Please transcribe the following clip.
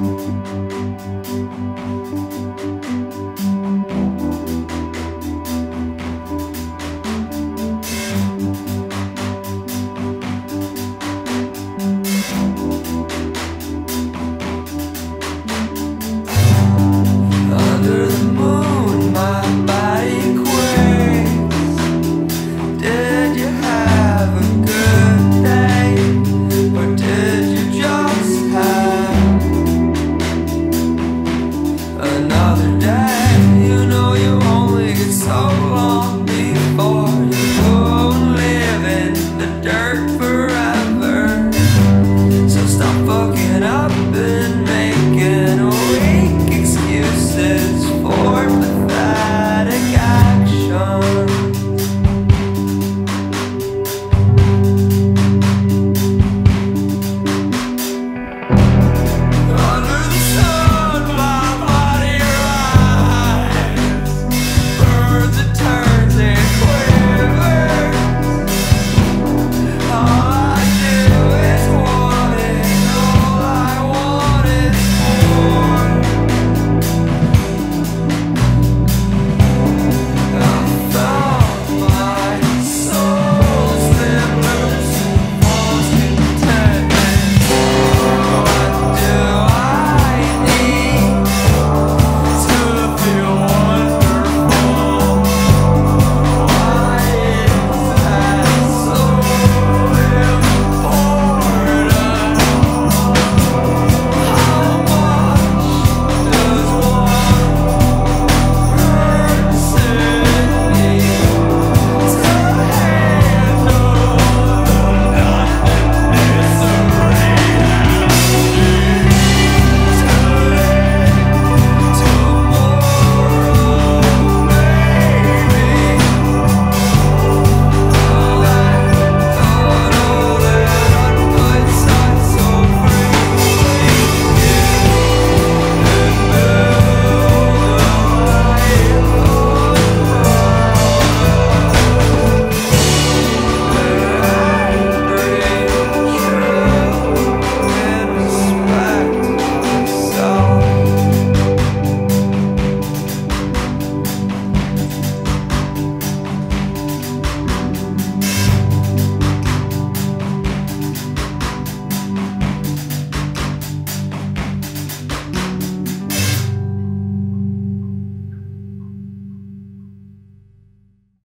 うん。Father died.